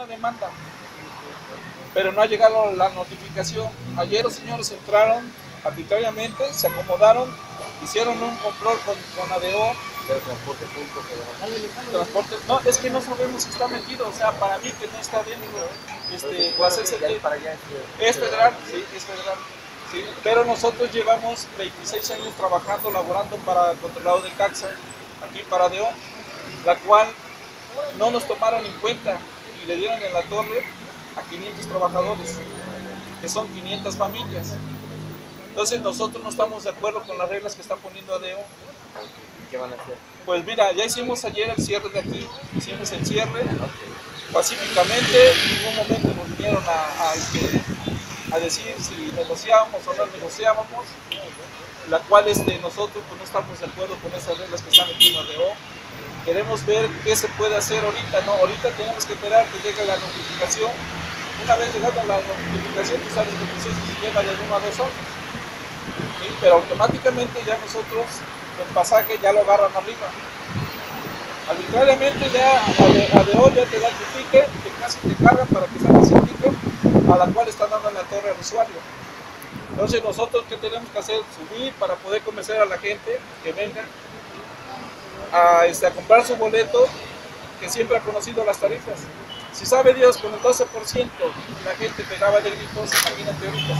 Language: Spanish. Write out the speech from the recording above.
una demanda, pero no ha llegado la notificación. Ayer los señores entraron arbitrariamente, se acomodaron, hicieron un control con, con ADO. Del transporte público federal. Transporte, no, es que no sabemos si está metido, o sea, para mí que no está dentro. Este, la CCT para allá es federal, sí, es federal. Sí, pero nosotros llevamos 26 años trabajando, laborando para el controlado de CAXA, aquí para DEO, la cual no nos tomaron en cuenta y le dieron en la torre a 500 trabajadores, que son 500 familias. Entonces nosotros no estamos de acuerdo con las reglas que está poniendo ADEO. ¿Qué van a hacer? Pues mira, ya hicimos ayer el cierre de aquí, hicimos el cierre pacíficamente, en ningún momento nos vinieron a, a, este, a decir si negociábamos o no negociábamos, la cual este, nosotros pues, no estamos de acuerdo con esas reglas que están metiendo ADEO. Queremos ver qué se puede hacer ahorita, ¿no? Ahorita tenemos que esperar que llegue la notificación. Una vez llegada la notificación, tú sabes que el proceso se lleva de uno a dos horas. Pero automáticamente ya nosotros el pasaje ya lo agarran arriba. Arbitrariamente ya a de hoy ya te da tu ticket, que casi te cargan para que saques el ticket, a la cual están dando la torre al usuario. Entonces nosotros qué tenemos que hacer? Subir para poder convencer a la gente que venga a, este, a comprar su boleto, que siempre ha conocido las tarifas. Si sabe Dios, con el 12% la gente pegaba de gritos, imagínate ahorita.